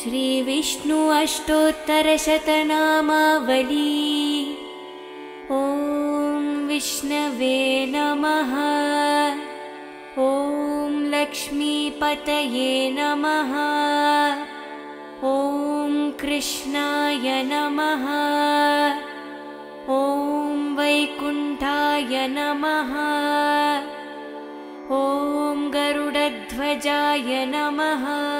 श्रीविष्णु अष्टोत्तरशतनामावली। ॐ विष्णवे नमः। ॐ लक्ष्मीपतये नमः। ॐ कृष्णाय नमः। ॐ वैकुण्ठाय नमः। ॐ गरुडध्वजाय नमः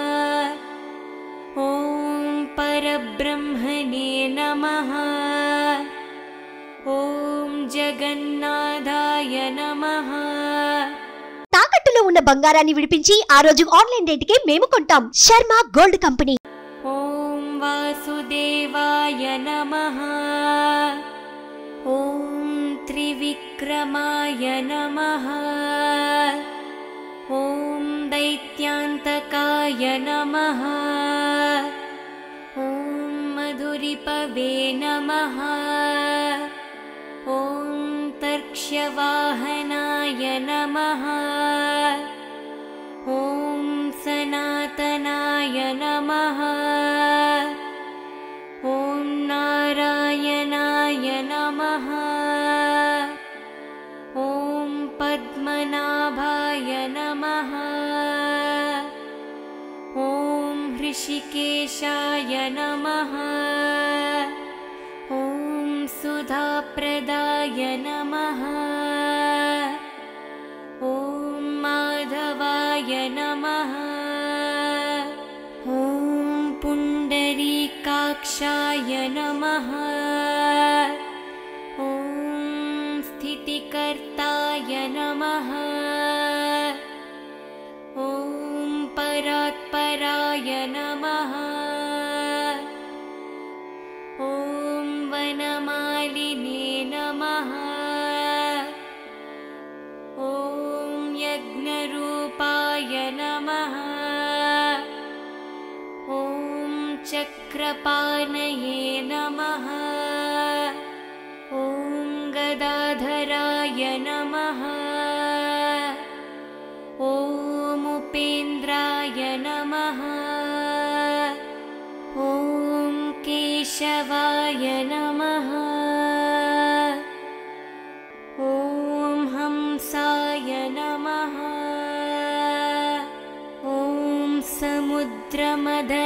బంగారాన్ని విడిపించి ఆ రోజు ఆన్లైన్ రేటుకే మేము కొంటాం శర్మ గోల్డ్ కంపెనీ ॐ वासुदेवाय नमः ॐ त्रिविक्रमाय नमः ॐ दैत्यान्तकाय नमः ॐ मधुरिपवे नमः ॐ तर्क्ष्यवाहनाय नमः हृषिकेशाय नमः नमः। ॐ केशवाय नमः। ॐ हंसाय नमः। ॐ समुद्रमदनाय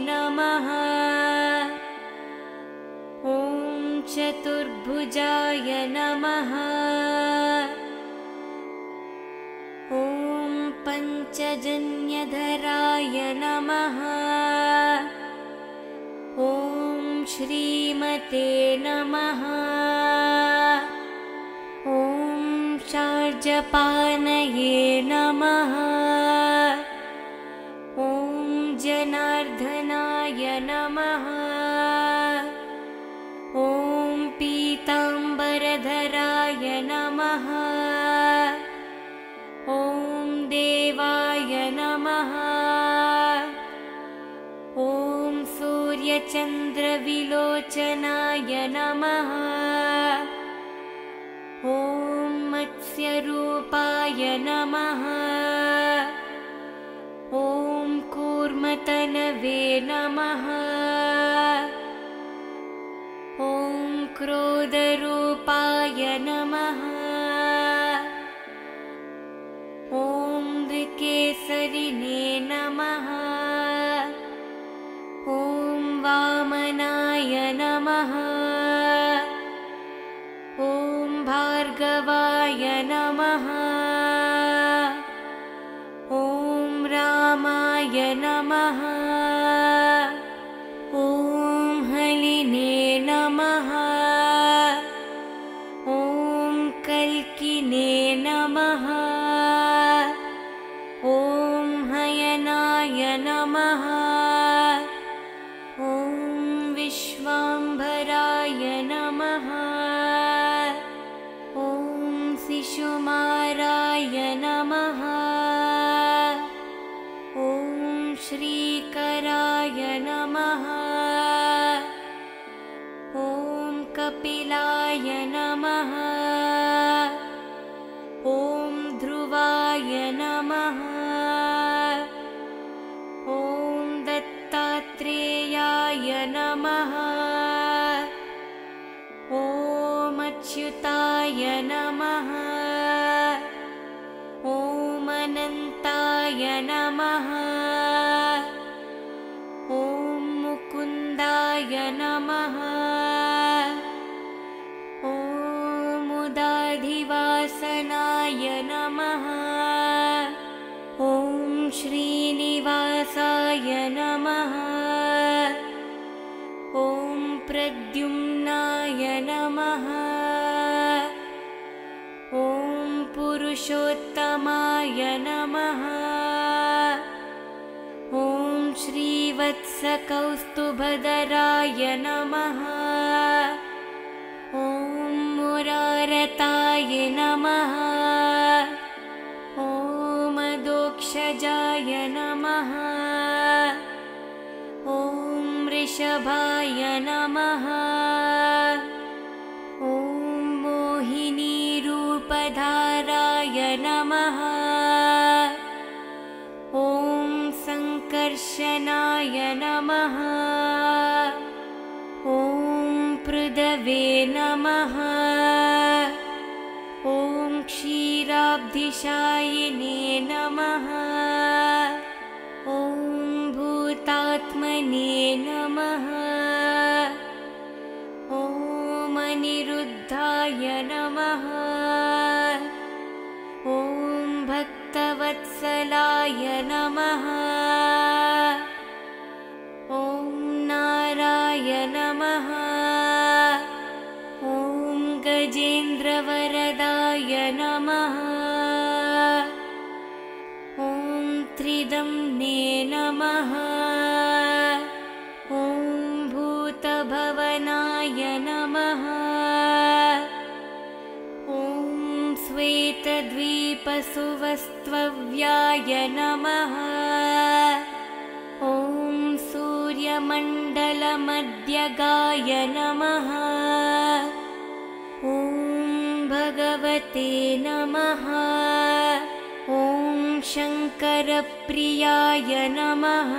नमः। ॐ चतुर्भुजाय नमः। ॐ पञ्चजन्यधराय नमः। ॐ श्रीमते नमः। ॐ शार्जपानये नमः ॐ मत्स्यरूपाय नमः। ॐ कूर्मतनवे नमः। ॐ क्रोधरूपाय नमः। ॐ श्रीवत्सकौस्तुभदराय नमः। ॐ मुरारताय नमः। ॐ दोक्षजाय नमः। ॐ वृषभाय नमः। ನಮ मुक्तभवनाय नमः। ॐ श्वेतद्वीपसुवस्त्वव्याय नमः। ॐ सूर्यमण्डलमद्यगाय नमः। ॐ भगवते नमः। ॐ शङ्करप्रियाय नमः।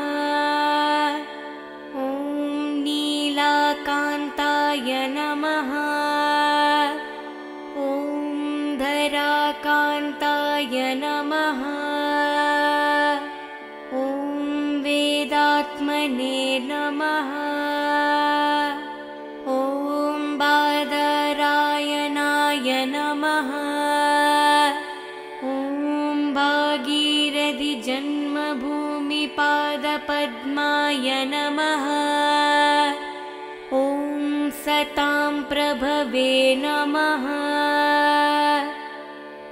नमः।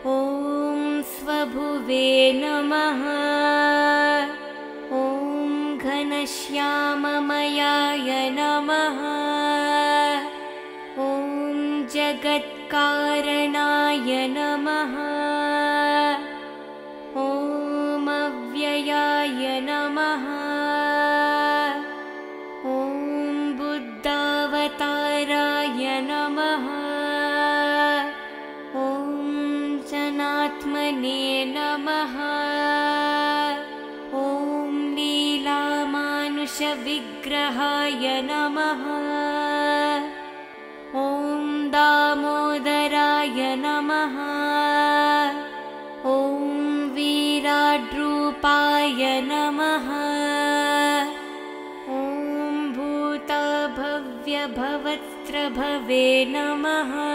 ॐ स्वभुवे नमः। ॐ घनश्याममयाय नमः। ॐ जगत्कारणाय नमः। हाय नमः। ॐ दामोदराय नमः। ॐ वीराड्रूपाय नमः। ॐ भूतभव्यभवत्सत्र नमः।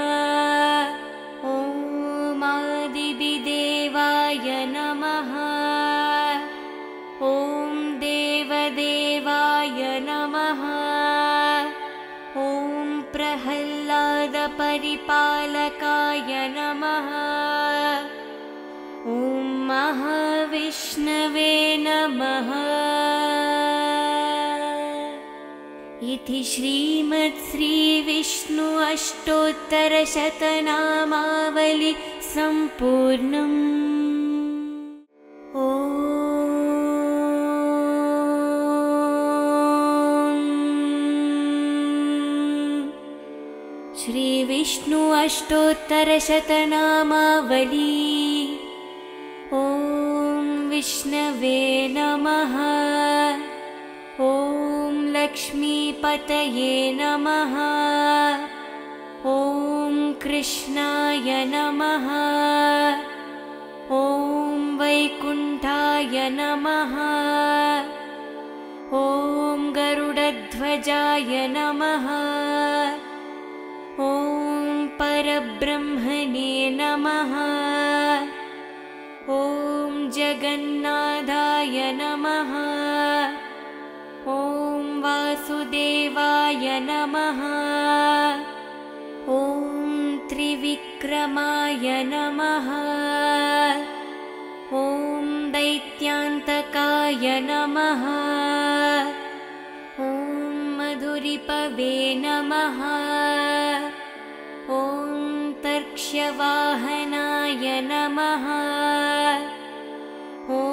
नमः। इति श्रीमत्श्रीविष्णु अष्टोत्तरशतनामावलि सम्पूर्णम्। ॐ। श्रीविष्णु अष्टोत्तरशतनामावली विष्णवे नमः। ॐ लक्ष्मीपतये नमः। ॐ कृष्णाय नमः। ॐ वैकुण्ठाय नमः। ॐ गरुडध्वजाय नमः। ॐ परब्रह्मणे नमः वासुदेवाय नमः। ॐ त्रिविक्रमाय नमः। ॐ दैत्यान्तकाय नमः। ॐ मधुरिपवे नमः। ॐ तर्क्ष्यवाहनाय नमः। ॐ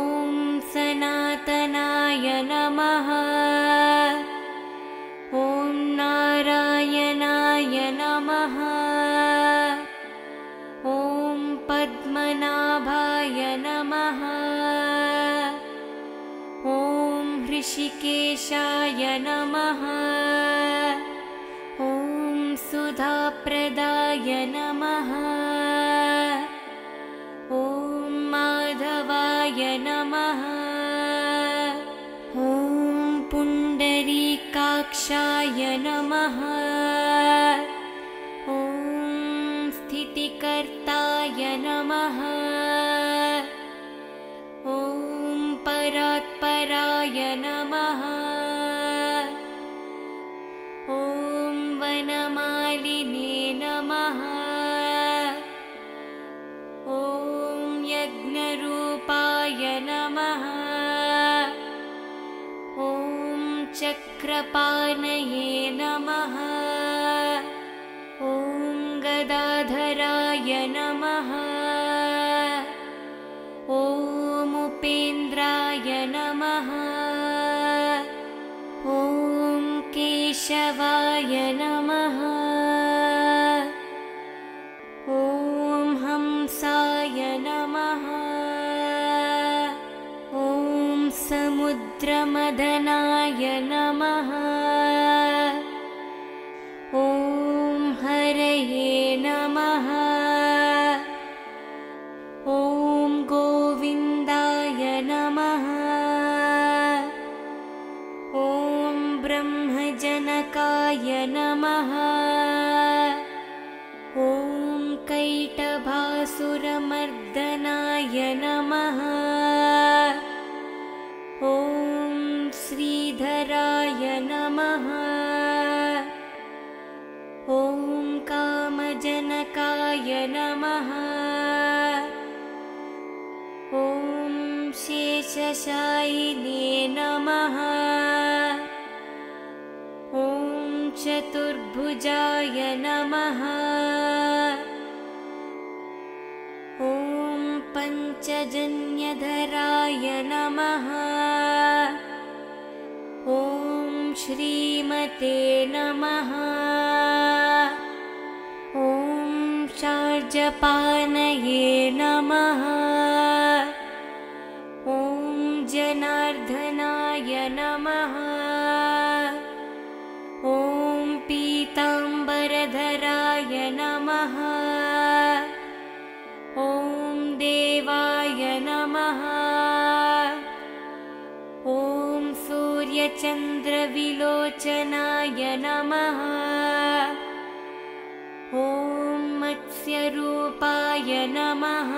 सनातनाय नमः हृषिकेशाय नमः केशवाय नमः शेषशायिने नमः। ॐ चतुर्भुजाय नमः। ॐ पञ्चजन्यधराय नमः। ॐ श्रीमते नमः। ॐ शार्जपानये नमः मत्स्यरूपाय नमः।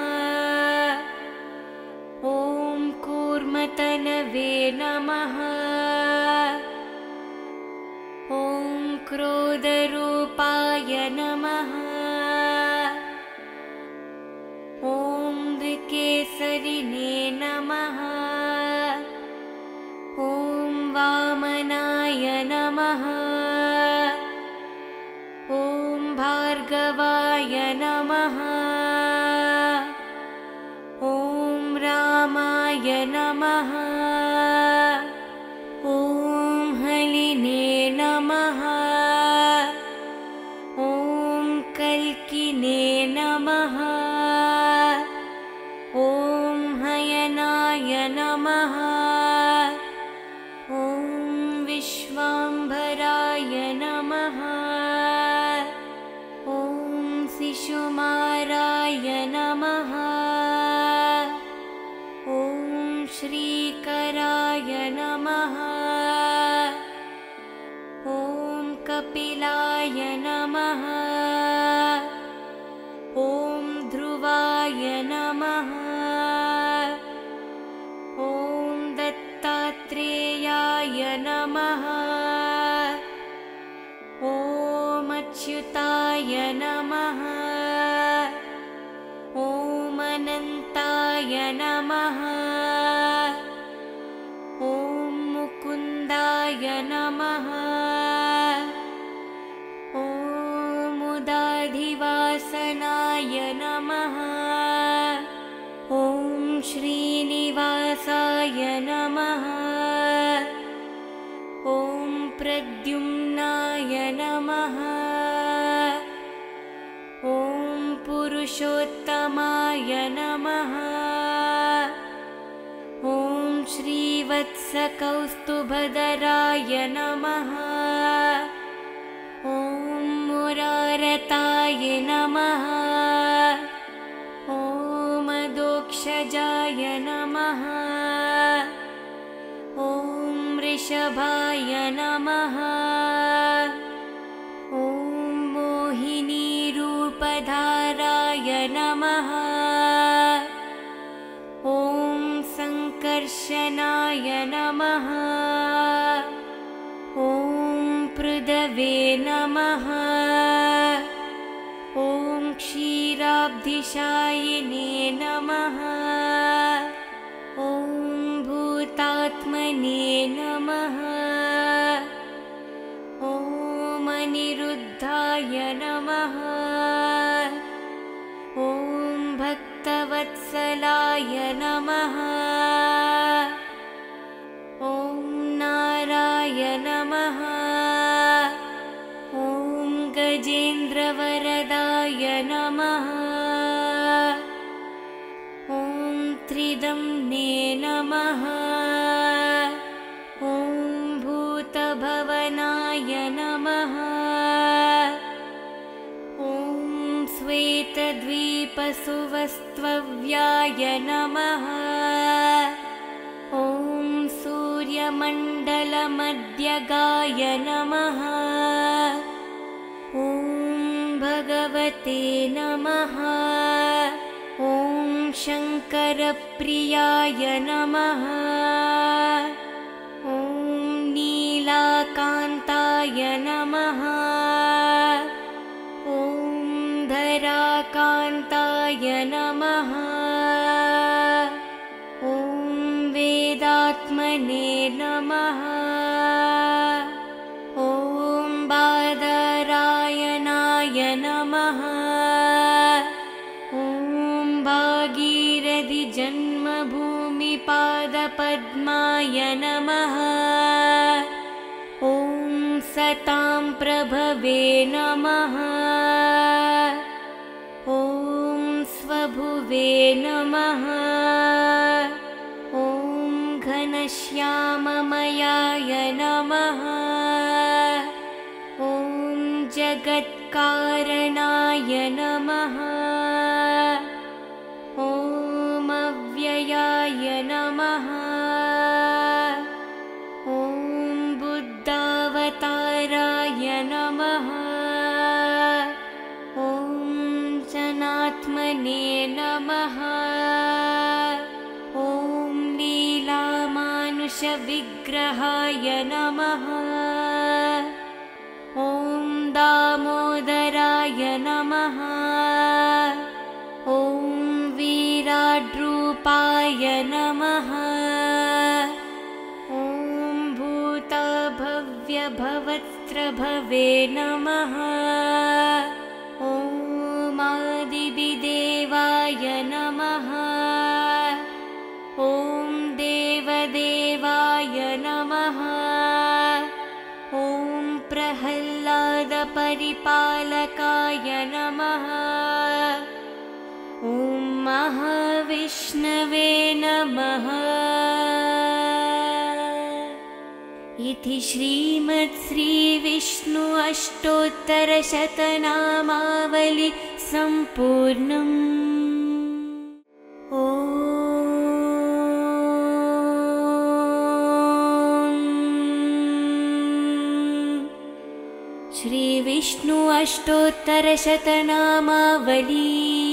ॐ कूर्मतनवे नमः। ॐ क्रोधरूपाय नमः वत्सकौस्तुभदराय नमः ॐ मुरारताय नमः। ॐ दोक्षजाय नमः। ॐ वृषभाय नमः। श्वेतभवनाय नमः। ॐ श्वेतद्वीपसुवस्त्वव्याय नमः। ॐ सूर्यमण्डलमद्यगाय नमः। ॐ भगवते नमः। ॐ शङ्करप्रियाय नमः। नमः। ॐ स्वभुवे नमः। ॐ घनश्याममयाय नमः। ॐ जगत्कारणाय नमः। य नमः। ॐ दामोदराय नमः। ॐ वीराड्रूपाय नमः। ॐ भूतभव्यभवत्त्र नमः। इति श्रीमत्श्रीविष्णु अष्टोत्तरशतनामावलि सम्पूर्णम्। ॐ। श्रीविष्णु अष्टोत्तरशतनामावली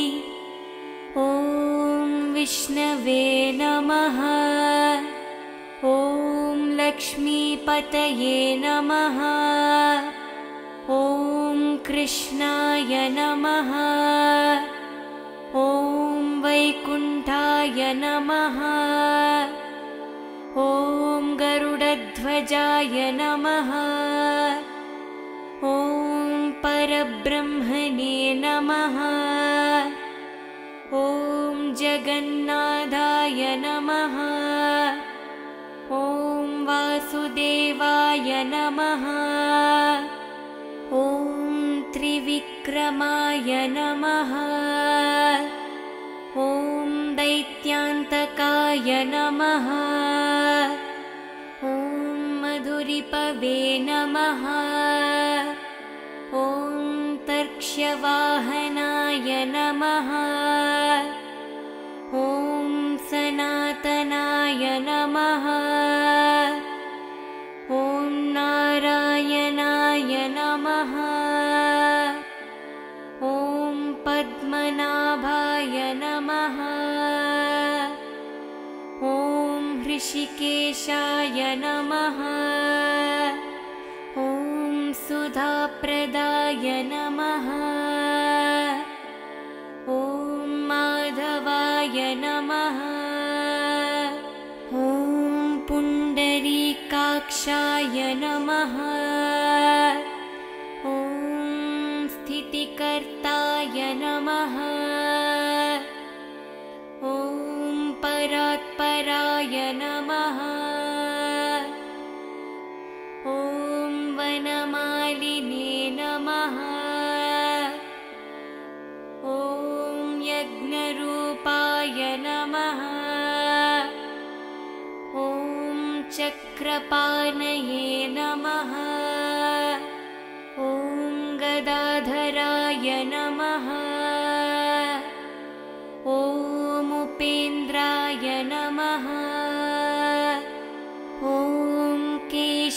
विष्णवे नमः। ॐ लक्ष्मीपतये नमः। ॐ कृष्णाय नमः। ॐ वैकुण्ठाय नमः। ॐ गरुडध्वजाय नमः। ॐ परब्रह्मणे नमः वासुदेवाय नमः। ॐ त्रिविक्रमाय नमः। ॐ दैत्यान्तकाय नमः। ॐ मधुरिपवे नमः। ॐ तर्क्ष्यवाहनाय नमः। ॐ सनातनाय नमः हृषिकेशाय नमः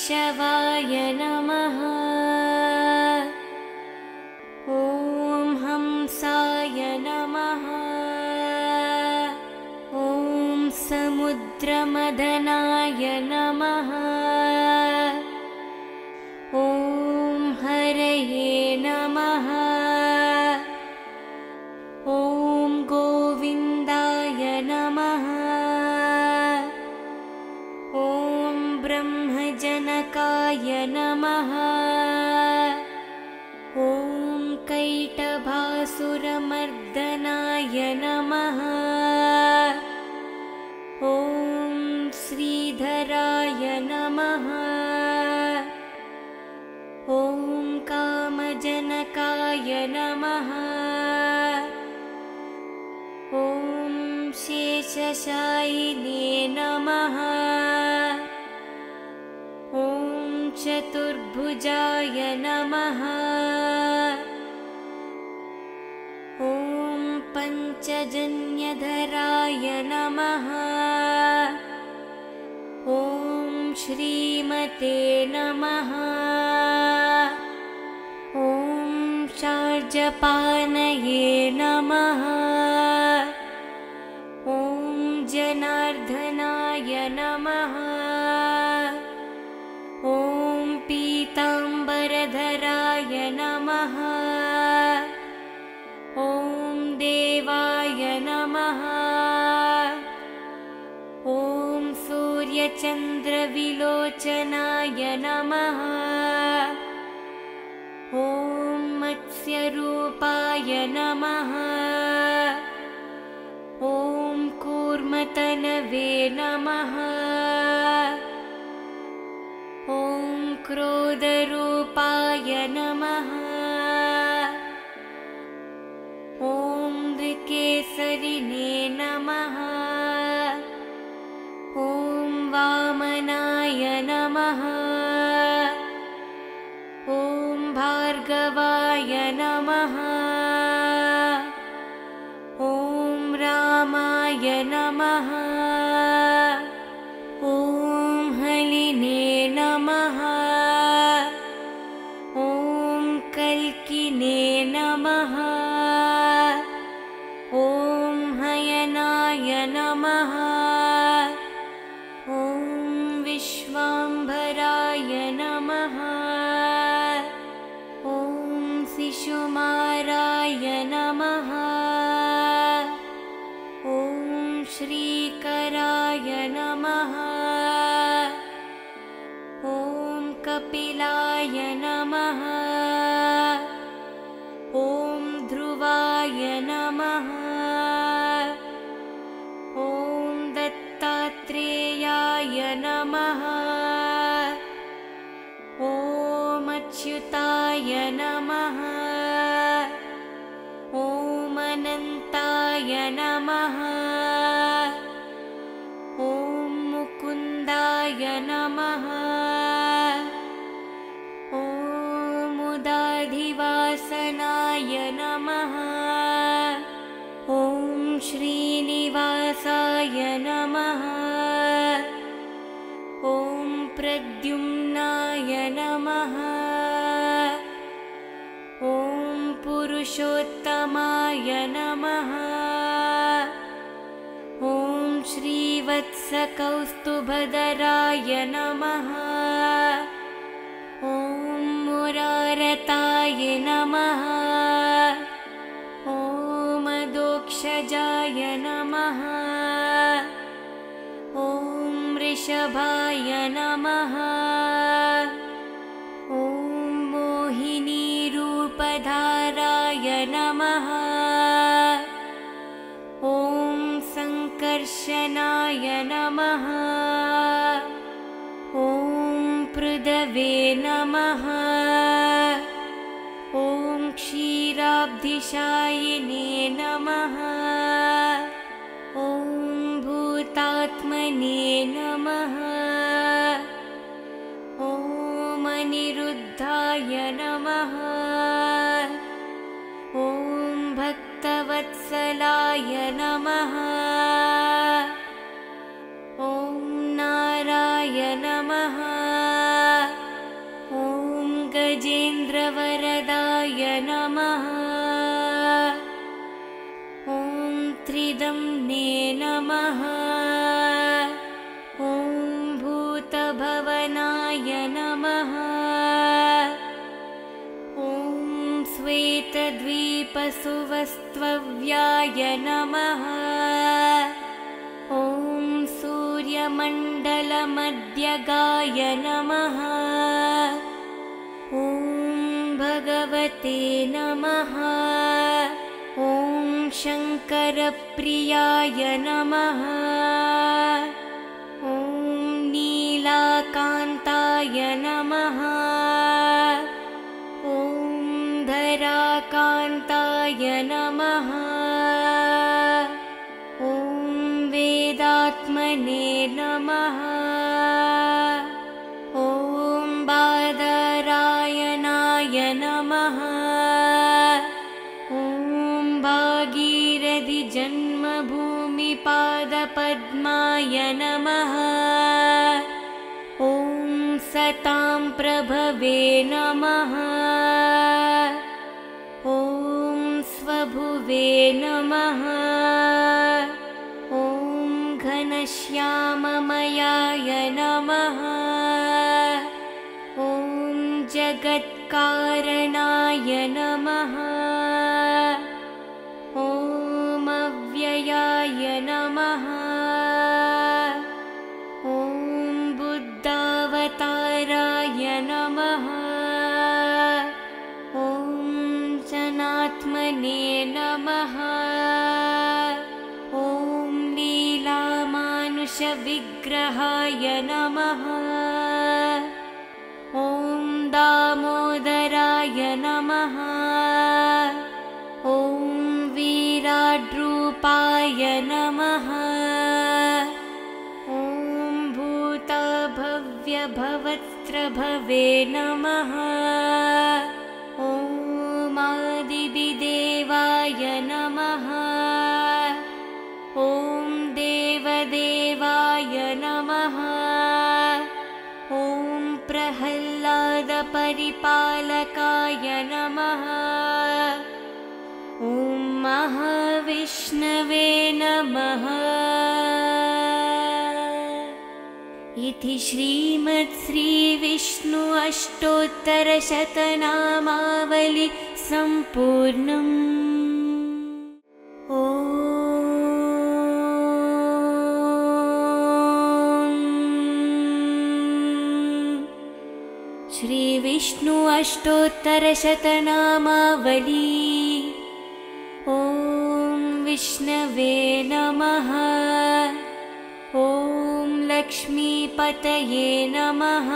केशवाय नमः शेषशायिने नमः। ॐ चतुर्भुजाय नमः। ॐ पञ्चजन्यधराय नमः। ॐ श्रीमते नमः। ॐ शार्जपानये नमः ॐ मत्स्यरूपाय नमः। ॐ कूर्मतनवे नमः। ॐ क्रो श्रीवत्सकौस्तुभदराय नमः। ॐ मुरारताय नमः। ॐ दोक्षजाय नमः। ॐ वृषभाय नमः। श्वेतभवनाय नमः। ॐ श्वेतद्वीपसुवस्तव्याय नमः। ॐ सूर्यमण्डलमद्यगाय नमः। ॐ भगवते नमः। ॐ शङ्करप्रियाय नमः। नमः। ॐ स्वभुवे नमः। ॐ घनश्याममयाय नमः। ॐ जगत्कारणाय नमः। ॐ अव्ययाय ॐमः कैलाशविग्रहाय नमः। ॐ दामोदराय नमः। ॐ वीराड्रूपाय नमः। ॐ भूतभव्यभवत्रभवे नमः नमः। इति श्रीमत्श्रीविष्णु अष्टोत्तरशतनामावलि सम्पूर्णम्। श्रीविष्णु अष्टोत्तरशतनामावली विष्णवे नमः। ॐ लक्ष्मीपतये नमः।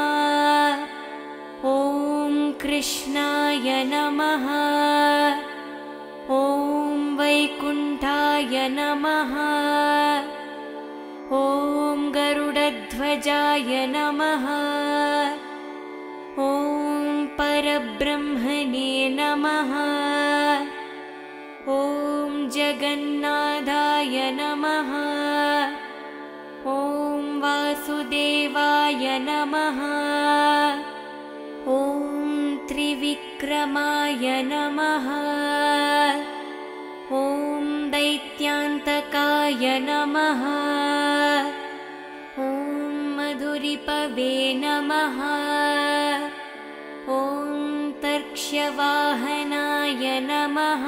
ॐ कृष्णाय नमः। ॐ वैकुण्ठाय नमः। ॐ गरुडध्वजाय नमः। ॐ परब्रह्मणे नमः वासुदेवाय नमः। ॐ त्रिविक्रमाय नमः। ॐ दैत्यान्तकाय नमः। ॐ मधुरिपवे नमः। ॐ तर्क्ष्यवाहनाय नमः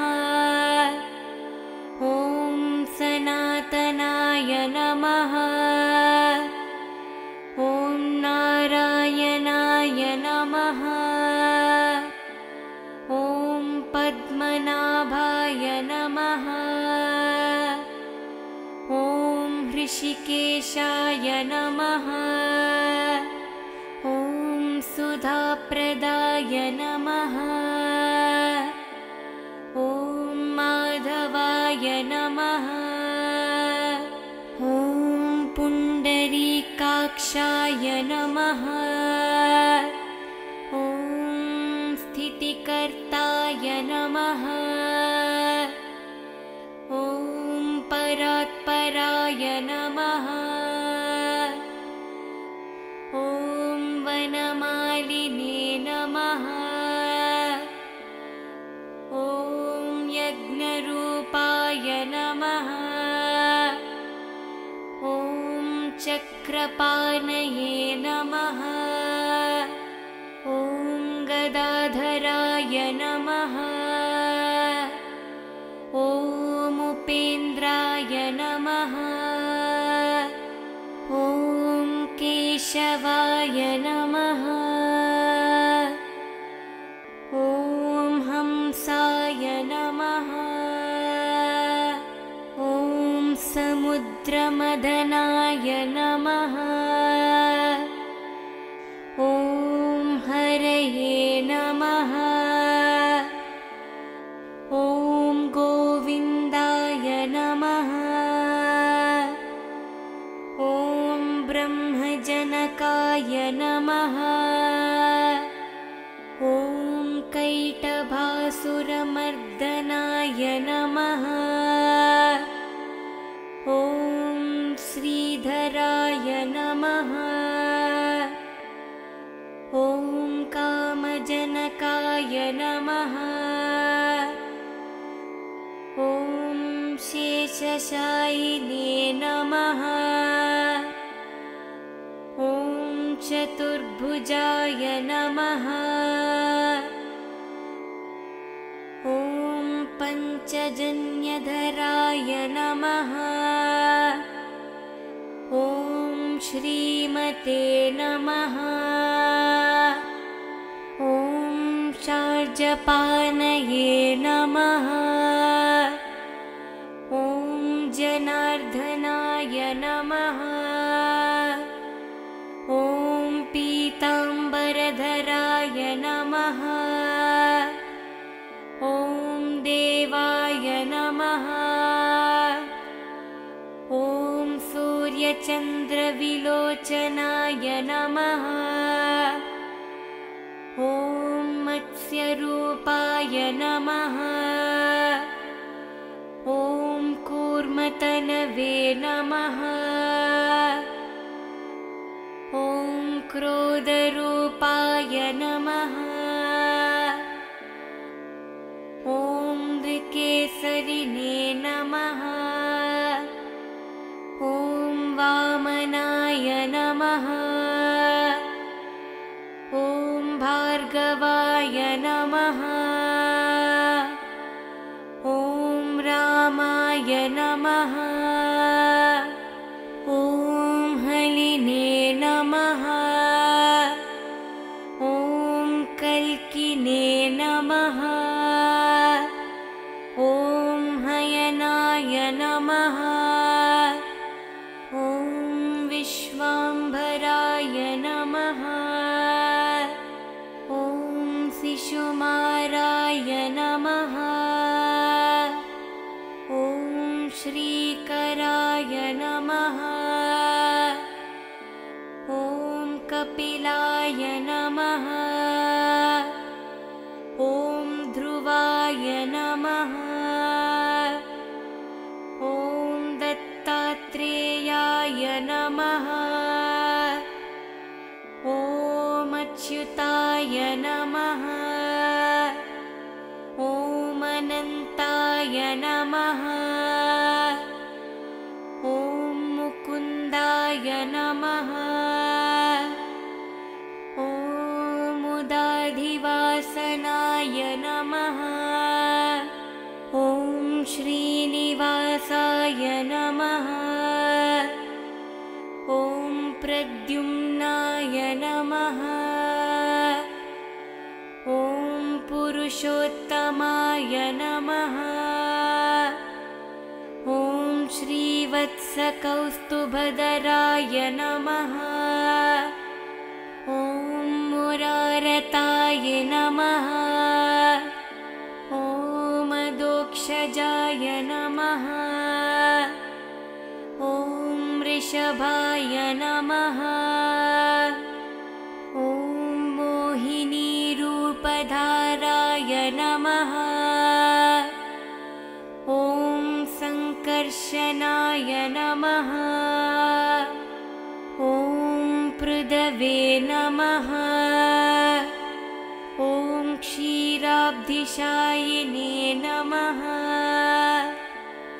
चक्रपाणये नमः। ॐ गदाधराय नमः। ॐ उपेन्द्राय नमः। ॐ केशवाय नमः। ॐ हंसाय नमः। ॐ समुद्रमदनाय शेषशायिने नमः। ॐ चतुर्भुजाय नमः। ॐ पञ्चजन्यधराय नमः। ॐ श्रीमते नमः। ॐ शार्जपानये नमः ॐ मत्स्यरूपाय नमः। ॐ कूर्मतनवे नमः। ॐ क्रो वत्सकौस्तुभदराय नमः। ॐ मुरारताय नमः। ॐ दोक्षजाय नमः। ॐ वृषभाय नमः। यिने नमः।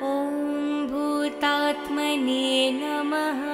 ॐ भूतात्मने नमः।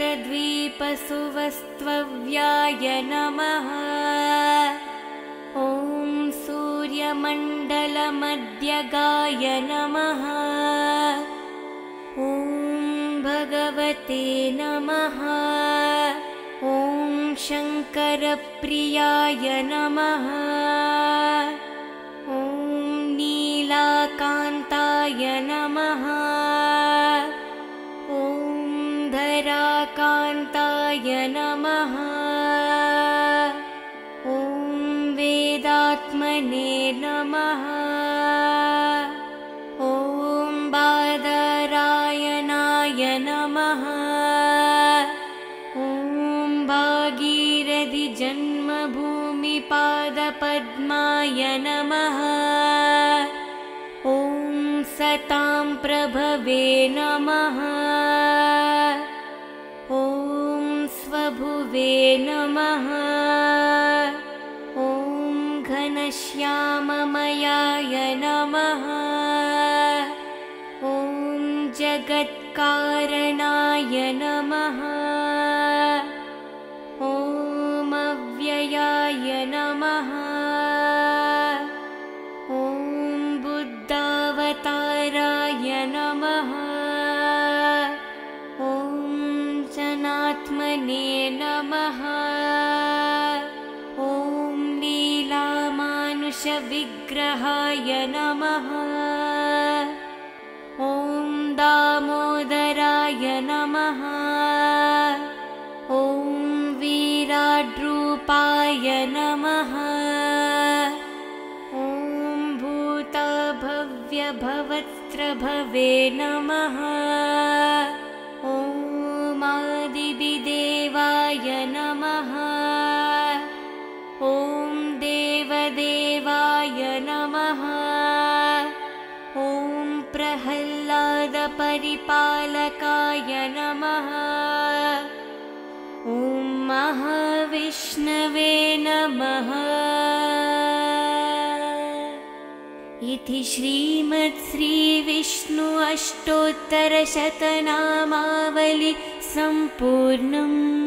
द्वीपसुवस्तव्याय नमः ॐ सूर्यमण्डलमद्यगाय नमः ॐ भगवते नमः। ॐ शङ्करप्रियाय नमः। नमः। ॐ स्वभुवे नमः। भूतभव्यभवत्रभवे नमः। ॐ आदिविदेवाय नमः। ॐ देवदेवाय नमः। ॐ प्रह्लादपरिपालकाय नमः। ॐ महाविष्णवे नमः। इति श्रीमत्श्रीविष्णु अष्टोत्तरशतनामावलि सम्पूर्णम्